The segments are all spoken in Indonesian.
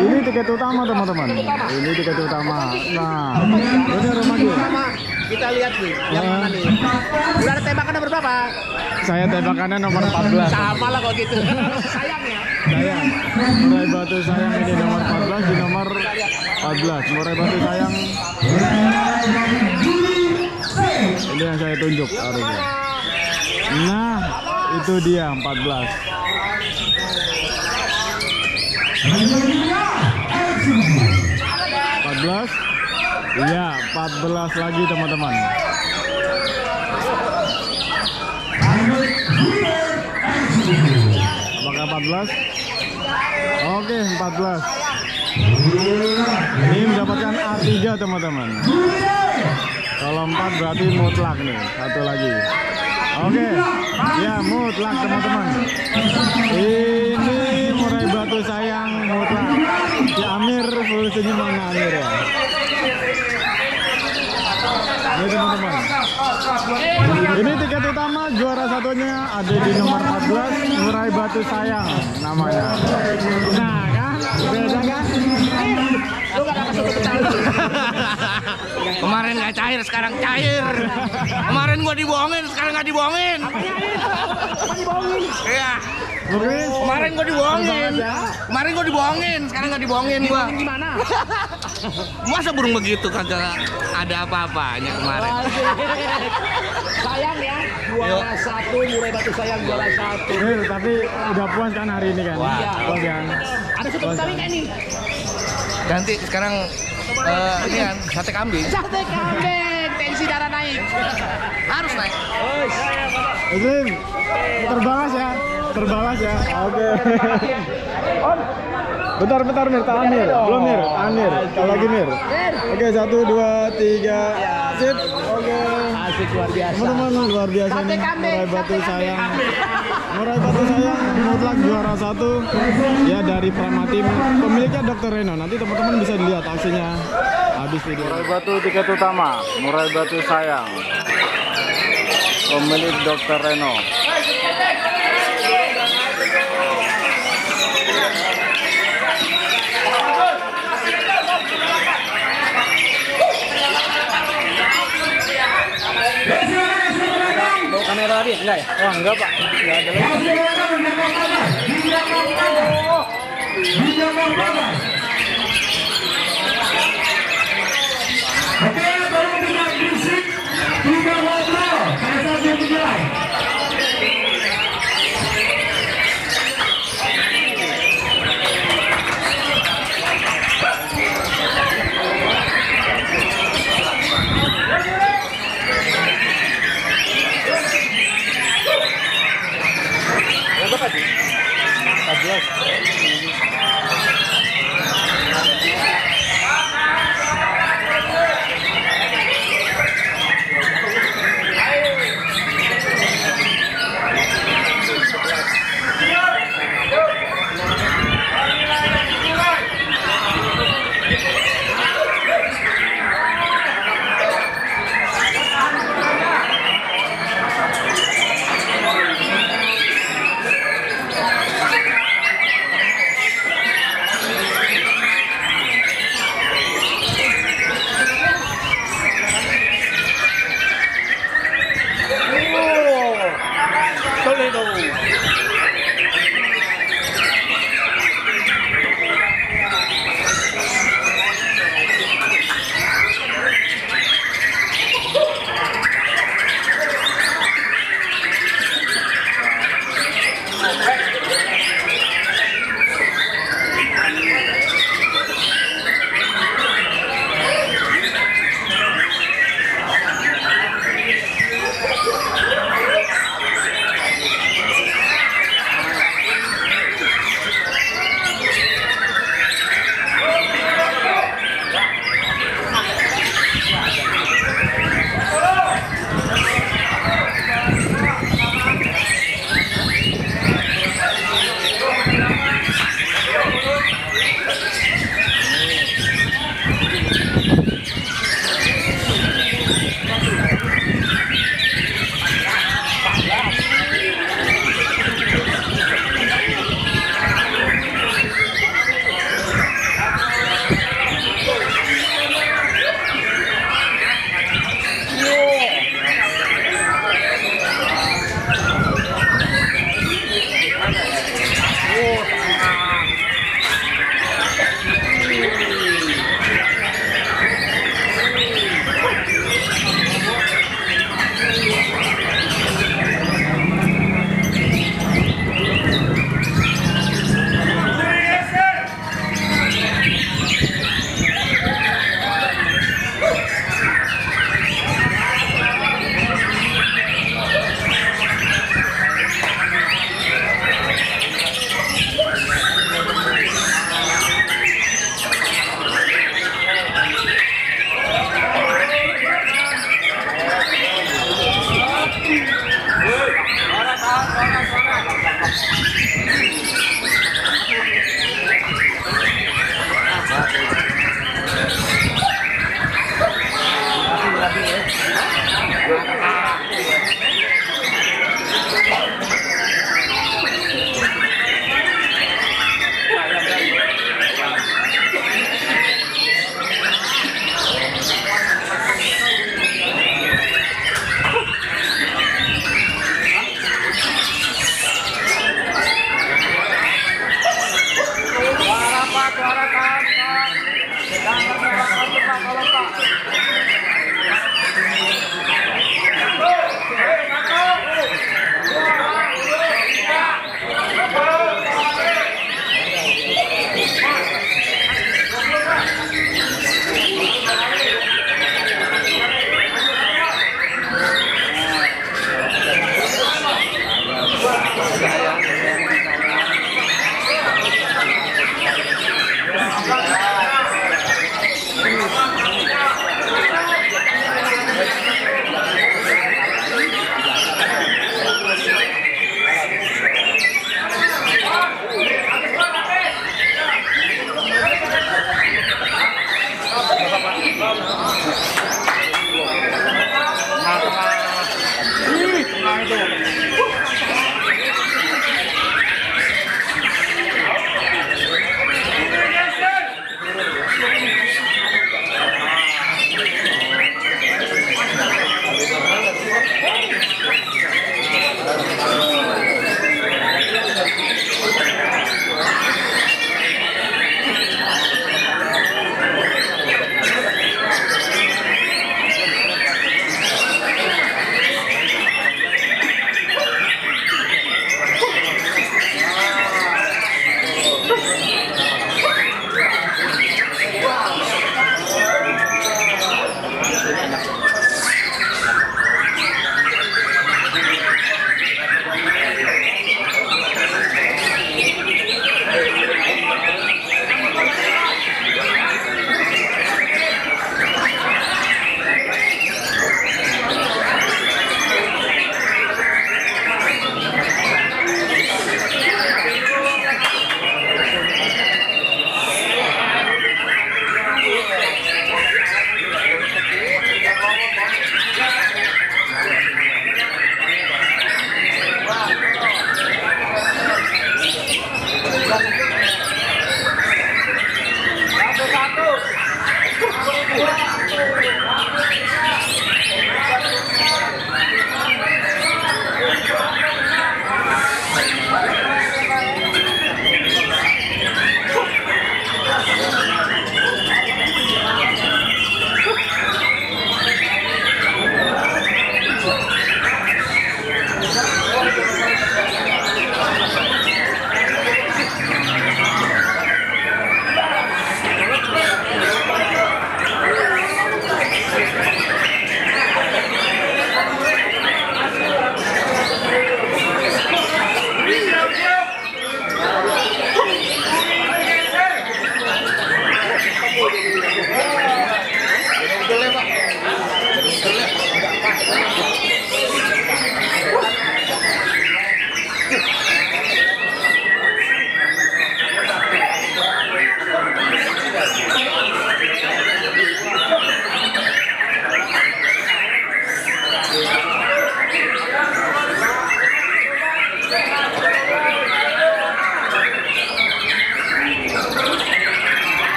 Ini tiket utama teman-teman. Ini tiket utama. Nah, ini rumah dia. Kita lihat nih yang Ya. mana nih. Udah ada tembakan nomor berapa? Saya tembakannya nomor 14. Sama lah kok gitu. Sayang ya. Sayang. Murai batu sayang ini nomor 14 di nomor 14. Murai batu sayang. Ini yang saya tunjuk harusnya. Nah, itu dia 14. Empat belas, iya 14 lagi teman-teman. Apakah 14? Oke 14 Ini mendapatkan A3 teman-teman. Kalau 4 berarti mutlak nih Satu lagi. Oke Ya mutlak teman-teman. Ini batu sayang mutlak Si Amir full senyum mana Amir ya Ini teman-teman ini tiket utama juara satunya ada di nomor 14 Murai Batu Sayang namanya. Nah kan, beda kan? Kemarin nggak cair, sekarang cair. Kemarin gua dibohongin, sekarang nggak dibohongin. Iya. Kemarin gua dibohongin. Kemarin gua dibohongin, sekarang nggak dibohongin gua. Gimana? Masa burung begitu kagak ada apa-apanya kemarin. Sayang ya. Juara satu, murai batu sayang juara satu. Eh, tapi udah puas kan hari ini kan? Wah. Puas kan? Ada satu kali nggak nih? Nanti sekarang eh, ini kan sate kambing Sate kambing, tensi darah naik. harus naik. Muslim, terbalas ya? Terbalas ya? Oke. Bentar, bentar Mir, tahan Mir. Belum Mir, tahan Mir. Lagi Mir. Oke, satu, dua, tiga. Sip. Oke. Asik luar biasa. Teman-teman luar biasa Sate nih kambing, Murai Batu sate Sayang kambing. Murai Batu Sayang mutlak juara satu ya dari Pramatim pemiliknya Dr. Reno nanti teman-teman bisa dilihat aksinya habis video Murai Batu tiket utama Murai Batu Sayang pemilik Dr. Reno Bawa kamera tadi? Enggak ya? Oh enggak pak. Enggak ada lagi. Oke, baru tiga.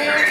there.